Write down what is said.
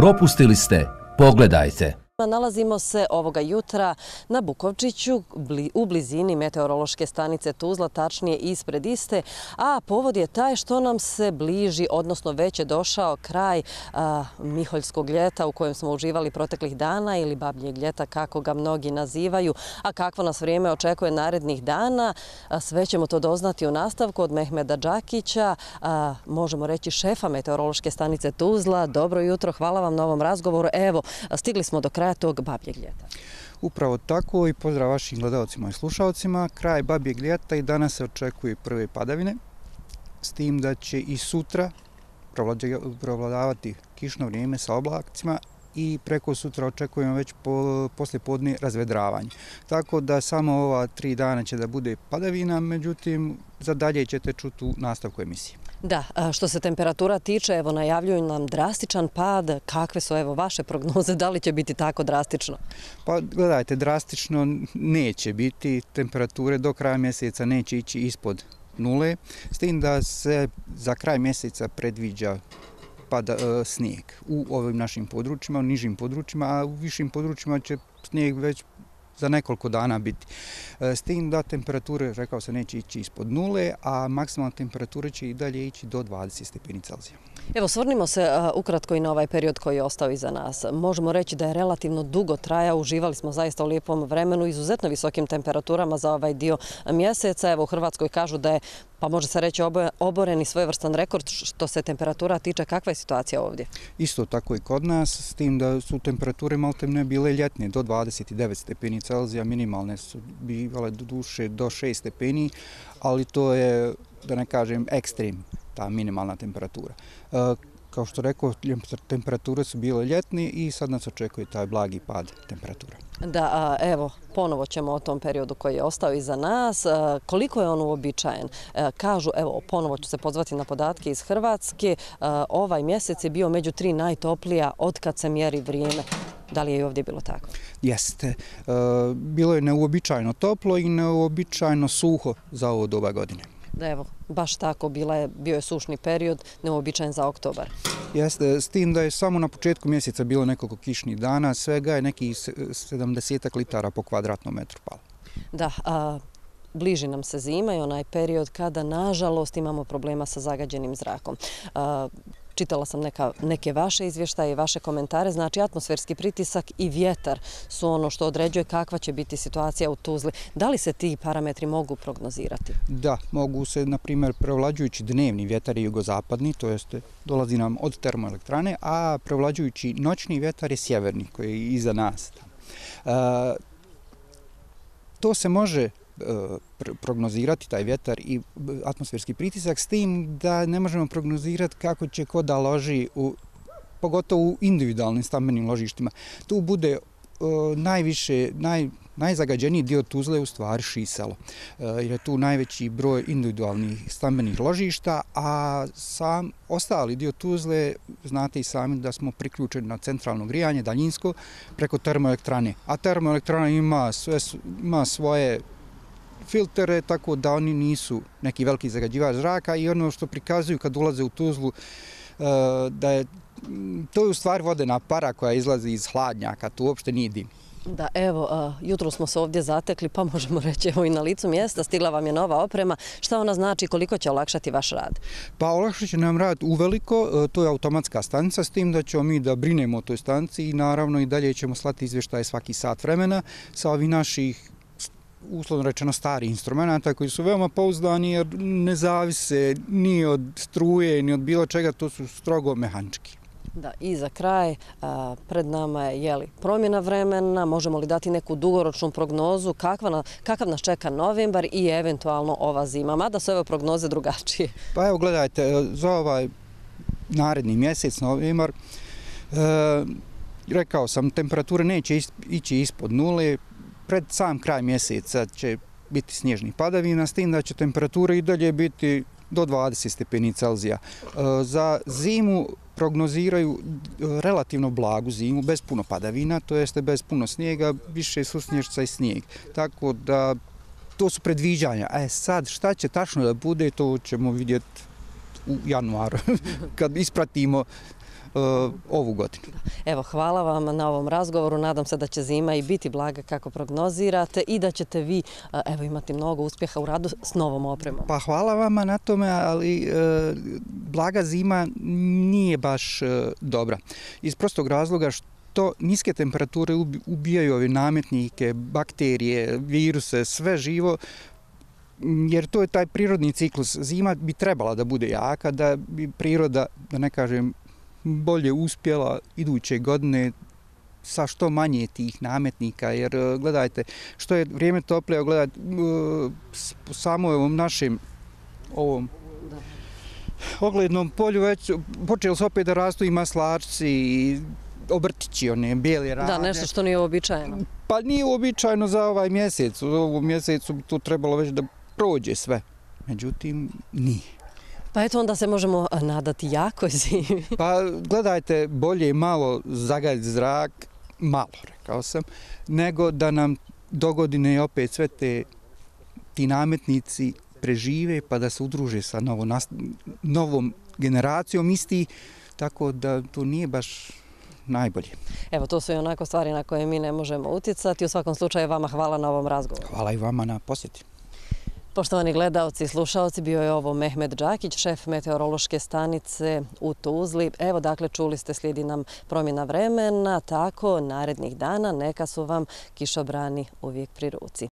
Propustili ste, pogledajte. Nalazimo se ovoga jutra na Bukovčiću u blizini meteorološke stanice Tuzla, tačnije ispred iste, a povod je taj što nam se bliži, odnosno već je došao kraj Miholjskog ljeta u kojem smo uživali proteklih dana ili babljeg ljeta, kako ga mnogi nazivaju, a kakvo nas vrijeme očekuje narednih dana. Sve ćemo to doznati u nastavku od Mehmeda Đakića, možemo reći šefa meteorološke stanice Tuzla. Dobro jutro, hvala vam na ovom razgovoru. Evo, stigli smo do kraja kraja tog babljeg ljeta. Upravo tako i pozdrav vašim gledalcima i slušalcima. Kraj babljeg ljeta i danas se očekuje prve padavine, s tim da će i sutra provladavati kišno vrijeme sa oblakcima i preko sutra očekujemo već po, posle podne razvedravanje. Tako da samo ova tri dana će da bude padavina, međutim za dalje ćete čuti u nastavku emisije. Da, što se temperatura tiče, evo najavljuju nam drastičan pad. Kakve su evo vaše prognoze? Da li će biti tako drastično? Pa gledajte, drastično neće biti. Temperature do kraja mjeseca neće ići ispod nule. S tim da se za kraj mjeseca predviđa pada e, snijeg u ovim našim područjima, u nižim područjima, a u višim područjima će snijeg već za nekoliko dana biti. E, s tim da temperature, rekao se, neće ići ispod nule, a maksimalna temperatura će i dalje ići do 20 stepeni Celzija. Evo, svrnimo se e, ukratko i na ovaj period koji je ostao iza nas. Možemo reći da je relativno dugo traja, uživali smo zaista u lijepom vremenu, izuzetno visokim temperaturama za ovaj dio mjeseca. Evo, u Hrvatskoj kažu da je pa može se reći oboreni svojevrstan rekord što se temperatura tiče. Kakva je situacija ovdje? Isto tako i kod nas, s tim da su temperature malo ne bile ljetne, do 29 stepeni Celzija, minimalne su bivale do duše do 6 stepeni, ali to je, da ne kažem, ekstrem, ta minimalna temperatura. E, Kao što rekao, temperature su bile ljetne i sad nas očekuje taj blagi pad temperatura. Da, evo, ponovo ćemo o tom periodu koji je ostao iza nas. Koliko je on uobičajen? Kažu, evo, ponovo ću se pozvati na podatke iz Hrvatske, ovaj mjesec je bio među tri najtoplija od kad se mjeri vrijeme. Da li je i ovdje bilo tako? Jeste. E, bilo je neuobičajno toplo i neuobičajno suho za ovo doba godine da evo, baš tako bila je, bio je sušni period, neobičajen za oktobar. Jeste, s tim da je samo na početku mjeseca bilo nekoliko kišnih dana, svega je neki 70 litara po kvadratnom metru palo. Da, a, bliži nam se zima i onaj period kada, nažalost, imamo problema sa zagađenim zrakom. A, čitala sam neka, neke vaše izvještaje i vaše komentare, znači atmosferski pritisak i vjetar su ono što određuje kakva će biti situacija u Tuzli. Da li se ti parametri mogu prognozirati? Da, mogu se, na primjer, prevlađujući dnevni vjetar i jugozapadni, to jeste dolazi nam od termoelektrane, a prevlađujući noćni vjetar je sjeverni, koji je iza nas. E, to se može prognozirati taj vjetar i atmosferski pritisak s tim da ne možemo prognozirati kako će ko da loži u pogotovo u individualnim stambenim ložištima. Tu bude e, najviše, naj, najzagađeniji dio Tuzle u stvari Šiselo. E, jer je tu najveći broj individualnih stambenih ložišta, a sam ostali dio Tuzle, znate i sami da smo priključeni na centralno grijanje, daljinsko, preko termoelektrane. A termoelektrana ima, sve, ima svoje filtere, tako da oni nisu neki veliki zagađivač zraka i ono što prikazuju kad ulaze u Tuzlu, e, da je to je u stvari vodena para koja izlazi iz hladnjaka, to uopšte nije dim. Da, evo, jutro smo se ovdje zatekli, pa možemo reći evo i na licu mjesta, stigla vam je nova oprema. Šta ona znači i koliko će olakšati vaš rad? Pa olakšat će nam rad uveliko, e, to je automatska stanica, s tim da ćemo mi da brinemo o toj stanici i naravno i dalje ćemo slati izvještaje svaki sat vremena sa ovih naših uslovno rečeno stari instrumenta koji su veoma pouzdani jer ne zavise ni od struje ni od bilo čega, to su strogo mehanički. Da, i za kraj, pred nama je jeli, promjena vremena, možemo li dati neku dugoročnu prognozu, kakva kakav nas čeka novembar i eventualno ova zima, mada su ove prognoze drugačije. Pa evo gledajte, za ovaj naredni mjesec, novembar, e, rekao sam, temperature neće ići ispod nule, pred sam kraj mjeseca će biti snježni padavina, s tim da će temperatura i dalje biti do 20 stepeni Celzija. E, za zimu prognoziraju e, relativno blagu zimu, bez puno padavina, to jeste bez puno snijega, više su snježca i snijeg. Tako da to su predviđanja. E sad, šta će tačno da bude, to ćemo vidjeti u januaru, kad ispratimo ovu godinu. Evo, hvala vam na ovom razgovoru. Nadam se da će zima i biti blaga kako prognozirate i da ćete vi evo, imati mnogo uspjeha u radu s novom opremom. Pa hvala vama na tome, ali e, blaga zima nije baš e, dobra. Iz prostog razloga što to niske temperature ubijaju ove nametnike, bakterije, viruse, sve živo, jer to je taj prirodni ciklus. Zima bi trebala da bude jaka, da bi priroda, da ne kažem, bolje uspjela iduće godine sa što manje tih nametnika, jer e, gledajte, što je vrijeme toplije, gledajte, e, samo u ovom našem ovom oglednom polju već počeli se opet da rastu i maslačci i obrtići, one bijeli rane. Da, nešto što nije uobičajeno. Pa nije uobičajeno za ovaj mjesec. U ovom mjesecu to trebalo već da prođe sve. Međutim, nije. Pa eto onda se možemo nadati jako zimi. pa gledajte, bolje je malo zagajati zrak, malo rekao sam, nego da nam dogodine opet sve te ti nametnici prežive pa da se udruže sa novo, novom generacijom isti, tako da to nije baš najbolje. Evo, to su i onako stvari na koje mi ne možemo utjecati. U svakom slučaju, vama hvala na ovom razgovoru. Hvala i vama na posjeti. Poštovani gledalci i slušalci, bio je ovo Mehmed Đakić, šef meteorološke stanice u Tuzli. Evo, dakle, čuli ste, slijedi nam promjena vremena, tako narednih dana neka su vam kišobrani uvijek pri ruci.